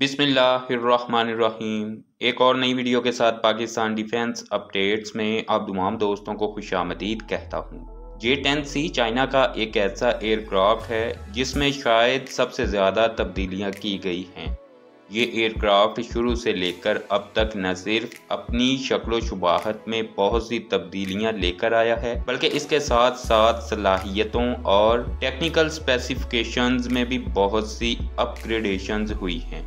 बिसमीम एक और नई वीडियो के साथ पाकिस्तान डिफेंस अपडेट्स में आप तमाम दोस्तों को खुश आमदीद कहता हूँ। जे टेन सी चाइना का एक ऐसा एयरक्राफ्ट है, जिसमें शायद सबसे ज़्यादा तब्दीलियाँ की गई हैं। ये एयरक्राफ्ट शुरू से लेकर अब तक न सिर्फ़ अपनी शक्ल शुबाहत में बहुत सी तब्दीलियाँ लेकर आया है, बल्कि इसके साथ साथ सलाहियतों और टेक्निकल स्पेसिफिकेशंस में भी बहुत सी अपग्रेडेशंस हुई हैं।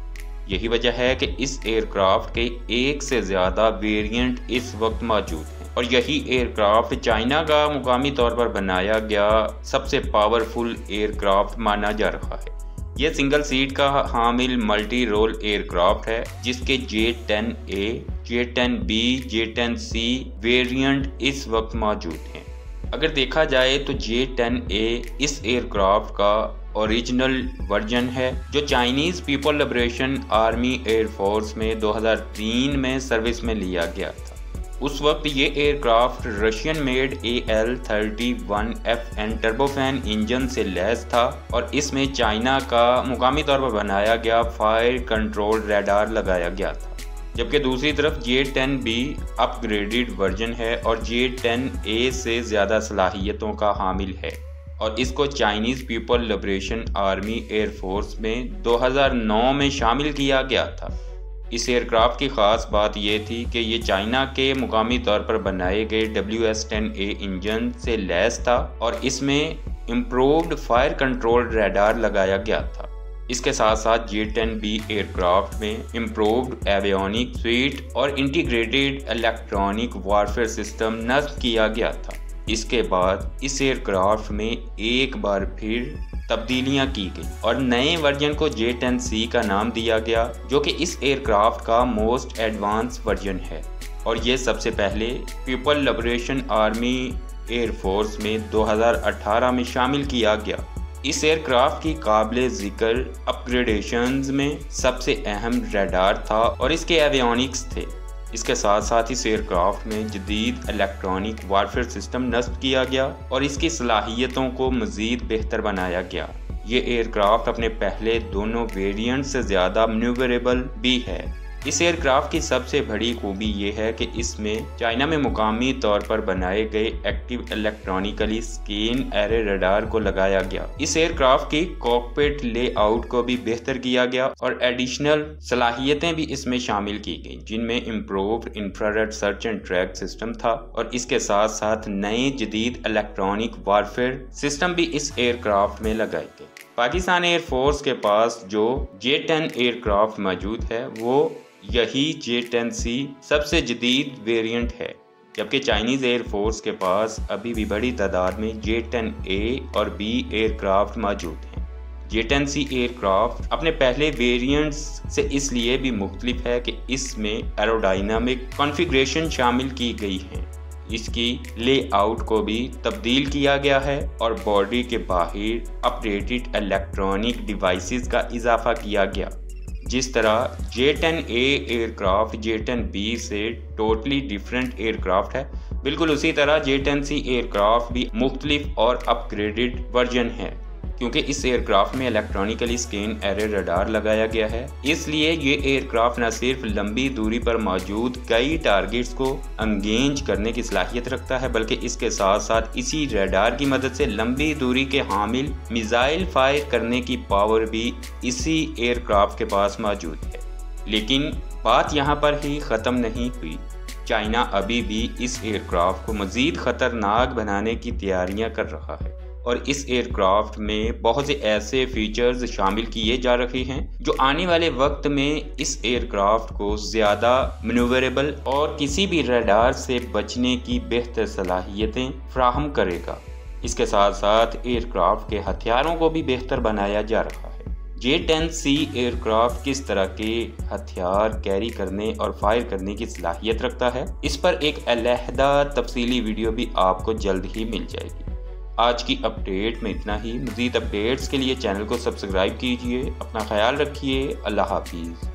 यही वजह है कि इस एयरक्राफ्ट के एक से ज़्यादा वेरिएंट इस वक्त मौजूद हैं। और यही एयरक्राफ्ट चाइना का मुकामी तौर पर बनाया गया सबसे पावरफुल एयरक्राफ्ट माना जा रहा है। यह सिंगल सीट का हामिल मल्टी रोल एयरक्राफ्ट है, जिसके J ten A, J ten B, J ten C variant इस वक्त मौजूद हैं। अगर देखा जाए तो जे टेन ए इस एयरक्राफ्ट का ओरिजिनल वर्जन है, जो Chinese People Liberation Army air force में 2003 में सर्विस में लिया गया था। उस वक्त ये aircraft Russian made A L thirty one F N turbofan engine से लैस था और इसमें चाइना का मुकामी तौर पर बनाया गया फायर कंट्रोल रेडार लगाया गया था, जबकि दूसरी तरफ़ J ten B upgraded version है और जे टेन ए से ज़्यादा सलाहियतों का हामिल है। और इसको Chinese People Liberation Army air force में 2009 में शामिल किया गया था। इस एयरक्राफ्ट की ख़ास बात यह थी कि ये चाइना के मुकामी तौर पर बनाए गए W S ten A engine से लैस था और इसमें इम्प्रूव्ड फायर कंट्रोल रेडार लगाया गया था। इसके साथ साथ जे टेन बी एयरक्राफ्ट में इम्प्रूव्ड एवियोनिक स्वीट और इंटीग्रेटेड इलेक्ट्रॉनिक वारफेयर सिस्टम नस्ब किया गया था। इसके बाद इस एयरक्राफ्ट में एक बार फिर तब्दीलियाँ की गई और नए वर्जन को जे टेन सी का नाम दिया गया, जो कि इस एयरक्राफ्ट का मोस्ट एडवांस वर्जन है। और ये सबसे पहले पीपल लिबरेशन आर्मी एयरफोर्स में 2018 में शामिल किया गया। इस एयरक्राफ्ट की काबिल ज़िक्र अपग्रेडेशन में सबसे अहम रेडार था और इसके एवियोनिक्स थे। इसके साथ साथ इस एयरक्राफ्ट में जदीद इलेक्ट्रॉनिक वारफेयर सिस्टम नस्ब किया गया और इसकी सलाहियतों को मज़ीद बेहतर बनाया गया। ये एयरक्राफ्ट अपने पहले दोनों वेरिएंट से ज़्यादा मनूवरेबल भी है। इस एयरक्राफ्ट की सबसे बड़ी खूबी ये है कि इसमें चाइना में मुकामी तौर पर बनाए गए active electronically scan array radar को लगाया गया। इस एयरक्राफ्ट की कॉकपिट लेआउट को भी बेहतर किया गया और एडिशनल सलाहियतें भी इसमें शामिल की गई, जिनमें improved infrared search and track system था और इसके साथ साथ नए जदीद इलेक्ट्रॉनिक वारफेयर सिस्टम भी इस एयरक्राफ्ट में लगाए गए। पाकिस्तान एयरफोर्स के पास जो जे टेन एयरक्राफ्ट मौजूद है, वो यही जे टेन सी सबसे जदीद वेरिएंट है, जबकि चाइनीज़ एयरफोर्स के पास अभी भी बड़ी तादाद में जे टेन ए और बी एयरक्राफ्ट मौजूद हैं। जे टेन सी एयरक्राफ्ट अपने पहले वेरिएंट्स से इसलिए भी मुख्तलिफ़ है कि इसमें एरोडाइनामिक कॉन्फ़िगरेशन शामिल की गई हैं। इसकी लेआउट को भी तब्दील किया गया है और बॉडी के बाहर अपडेटेड इलेक्ट्रॉनिक डिवाइसेस का इजाफा किया गया। जिस तरह J ten A aircraft J ten B से टोटली डिफरेंट एयरक्राफ्ट है, बिल्कुल उसी तरह जे टेन सी एयरक्राफ्ट भी मुख्तलिफ़ और अपग्रेडेड वर्जन है। क्योंकि इस एयरक्राफ्ट में इलेक्ट्रॉनिकली स्कैन एरे रडार लगाया गया है। इसलिए ये एयरक्राफ्ट न सिर्फ़ लंबी दूरी पर मौजूद कई टारगेट्स को अंगेज करने की सलाहियत रखता है, बल्कि इसके साथ साथ इसी रडार की मदद से लंबी दूरी के हामिल मिसाइल फायर करने की पावर भी इसी एयरक्राफ्ट के पास मौजूद है। लेकिन बात यहाँ पर ही ख़त्म नहीं हुई। चाइना अभी भी इस एयरक्राफ्ट को मज़ीद ख़तरनाक बनाने की तैयारियाँ कर रहा है। और इस एयरक्राफ्ट में बहुत से ऐसे फीचर्स शामिल किए जा रहे हैं, जो आने वाले वक्त में इस एयरक्राफ्ट को ज़्यादा मनूवरेबल और किसी भी रडार से बचने की बेहतर सलाहियतें फ्राहम करेगा। इसके साथ साथ एयरक्राफ्ट के हथियारों को भी बेहतर बनाया जा रहा है। जे टेन सी एयरक्राफ्ट किस तरह के हथियार कैरी करने और फायर करने की सलाहियत रखता है, इस पर एक अलहदा तफसीली वीडियो भी आपको जल्द ही मिल जाएगी। आज की अपडेट में इतना ही। मज़ीद अपडेट्स के लिए चैनल को सब्सक्राइब कीजिए, अपना ख्याल रखिए। अल्लाह हाफिज़।